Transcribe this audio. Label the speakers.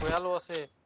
Speaker 1: Cuidado, sí.